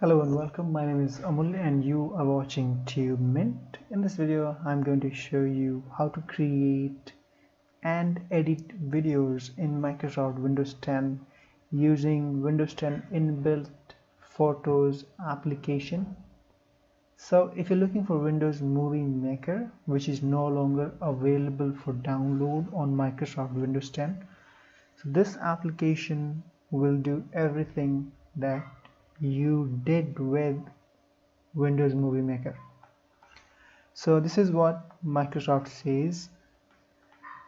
Hello and welcome. My name is Amulya and you are watching TubeMint. In this video, I'm going to show you how to create and edit videos in Microsoft Windows 10 using Windows 10 inbuilt Photos application. So if you're looking for Windows Movie Maker, which is no longer available for download on Microsoft Windows 10, so this application will do everything that you did with Windows Movie Maker. So this is what Microsoft says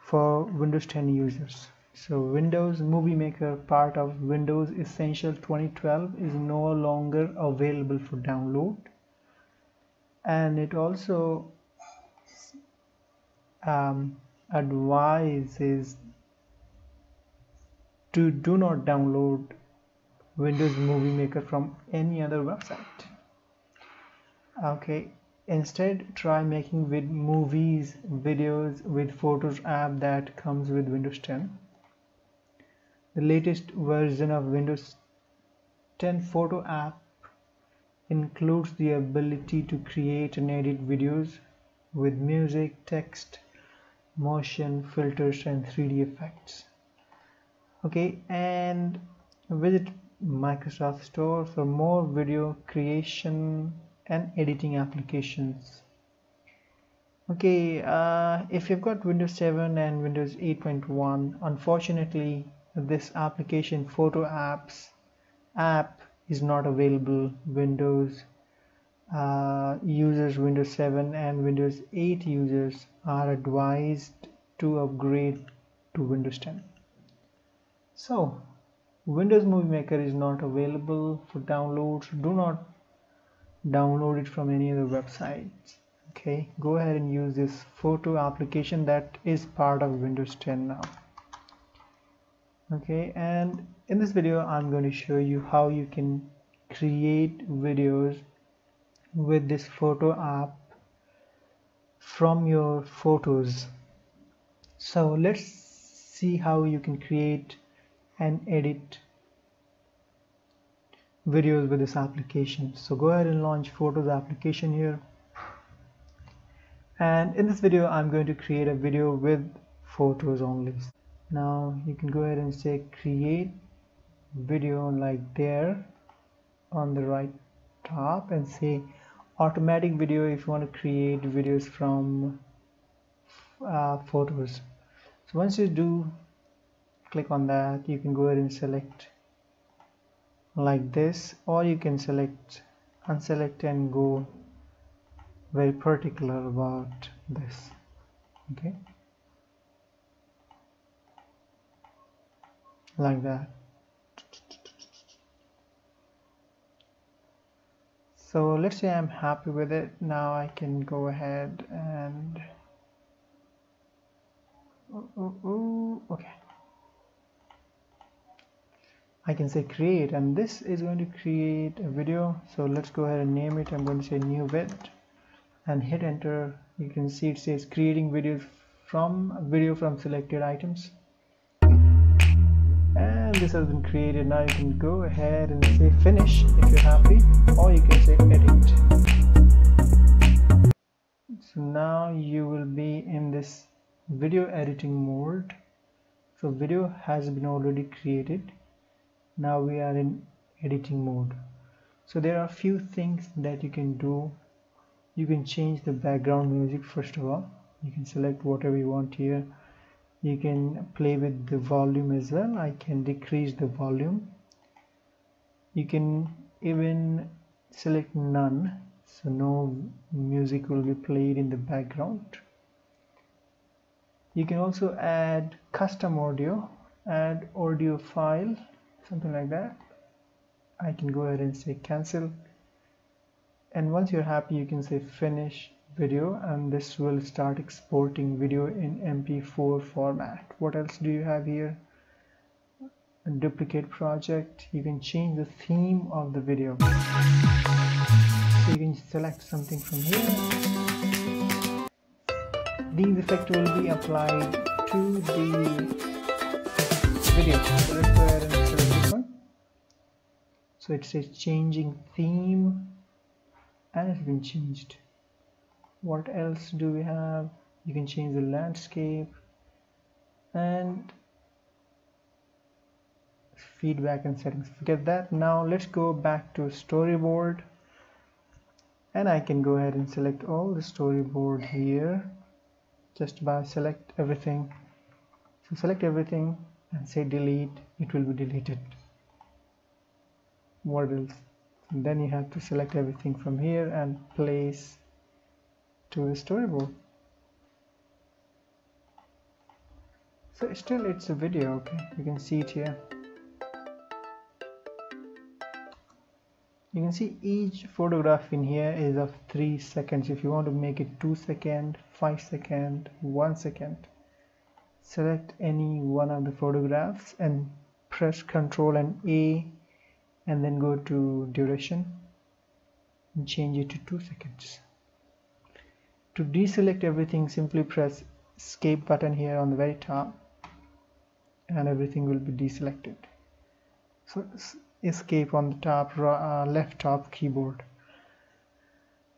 for Windows 10 users. So Windows Movie Maker part of Windows Essential 2012 is no longer available for download and it also um, advises to do not download Windows Movie Maker from any other website. Okay, instead try making with movies, videos with Photos app that comes with Windows 10. The latest version of Windows 10 Photo app includes the ability to create and edit videos with music, text, motion, filters and 3D effects. Okay, and visit Microsoft Store for more video creation and editing applications. Okay, uh, if you've got Windows 7 and Windows 8.1, unfortunately, this application Photo Apps app is not available. Windows uh, users, Windows 7 and Windows 8 users are advised to upgrade to Windows 10. So Windows Movie Maker is not available for download so do not download it from any other websites. Okay go ahead and use this photo application that is part of Windows 10 now. Okay and in this video I'm going to show you how you can create videos with this photo app from your photos. So let's see how you can create and edit videos with this application. So go ahead and launch photos application here. And in this video I'm going to create a video with photos only. Now you can go ahead and say create video like there on the right top and say automatic video if you want to create videos from uh, photos. So once you do click on that you can go ahead and select like this or you can select unselect and go very particular about this okay? Like that. So let's say I'm happy with it. Now I can go ahead and ooh, ooh, ooh, okay I can say create and this is going to create a video. So let's go ahead and name it. I'm going to say new vid and hit enter. You can see it says creating videos from video from selected items. And this has been created. Now you can go ahead and say finish if you're happy or you can say edit. So now you will be in this video editing mode. So video has been already created now we are in editing mode. So there are a few things that you can do. You can change the background music first of all. You can select whatever you want here. You can play with the volume as well. I can decrease the volume. You can even select none so no music will be played in the background. You can also add custom audio add audio file something like that. I can go ahead and say cancel. And once you're happy you can say finish video and this will start exporting video in mp4 format. What else do you have here? A duplicate project. You can change the theme of the video. So you can select something from here. These effects will be applied to the video. So so it says changing theme and it's been changed. What else do we have? You can change the landscape and feedback and settings. Forget that. Now let's go back to storyboard. And I can go ahead and select all the storyboard here just by select everything. So select everything and say delete. It will be deleted else and then you have to select everything from here and place to the storyboard. So still it's a video okay? You can see it here. You can see each photograph in here is of 3 seconds. If you want to make it 2 second 5 second 1 second select any one of the photographs and press ctrl and A and then go to duration and change it to 2 seconds. To deselect everything simply press escape button here on the very top and everything will be deselected. So escape on the top uh, left top keyboard.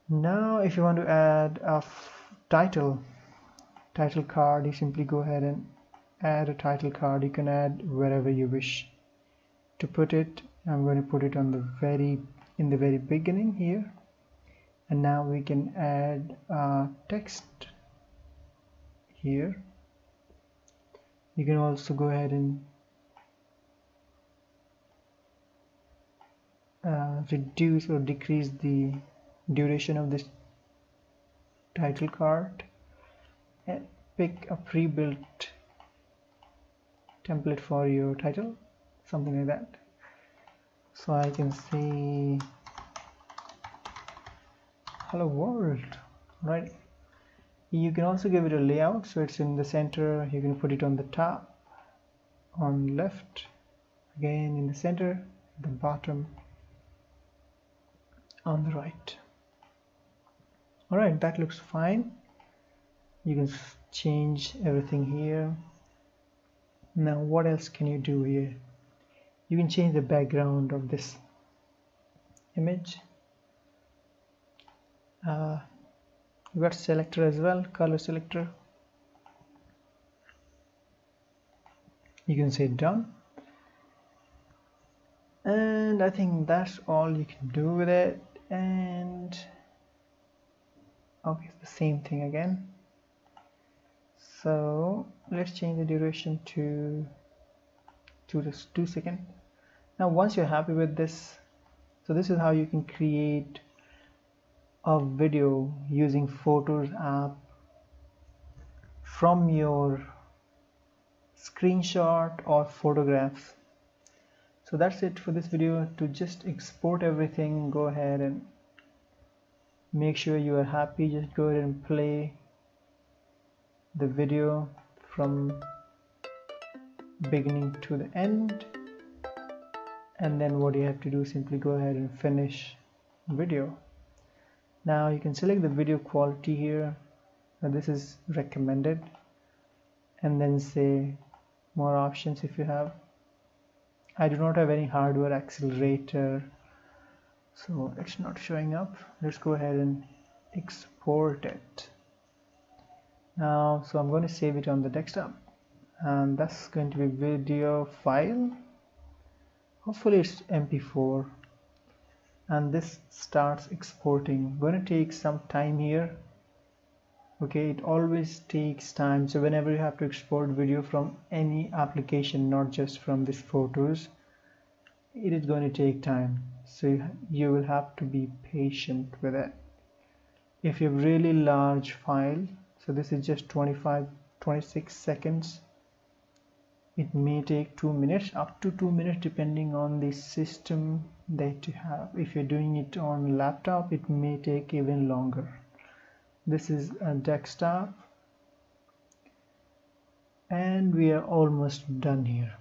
Now if you want to add a title title card you simply go ahead and add a title card. You can add wherever you wish to put it I'm going to put it on the very in the very beginning here. And now we can add uh, text here. You can also go ahead and uh, reduce or decrease the duration of this title card and pick a pre-built template for your title something like that so I can say hello world right? You can also give it a layout. So it's in the center. You can put it on the top. On left again in the center the bottom on the right. Alright that looks fine. You can change everything here. Now what else can you do here you can change the background of this image. Uh, you got selector as well color selector. You can say done. And I think that's all you can do with it. And okay the same thing again. So let's change the duration to to this two second. Now once you're happy with this so this is how you can create a video using photos app from your screenshot or photographs. So that's it for this video. To just export everything go ahead and make sure you are happy. Just go ahead and play the video from beginning to the end. And then what you have to do simply go ahead and finish video. Now you can select the video quality here. Now this is recommended. And then say more options if you have. I do not have any hardware accelerator so it's not showing up. Let's go ahead and export it. Now so I'm going to save it on the desktop and that's going to be video file. Hopefully it's mp4 and this starts exporting. Going to take some time here. Okay it always takes time. So whenever you have to export video from any application not just from these photos it is going to take time. So you will have to be patient with it. If you have really large file so this is just 25 26 seconds it may take two minutes up to two minutes depending on the system that you have. If you're doing it on laptop it may take even longer. This is a desktop and we are almost done here